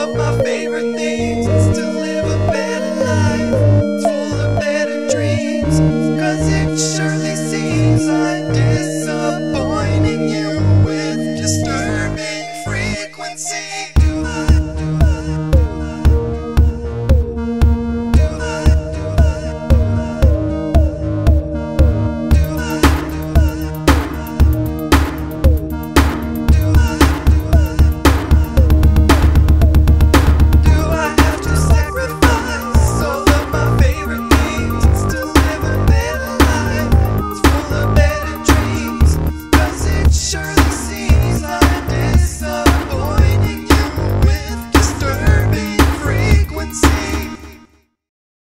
of my favorite things is to live a better life, full of better dreams. Cause it surely seems I'm disappointing you with disturbing frequencies.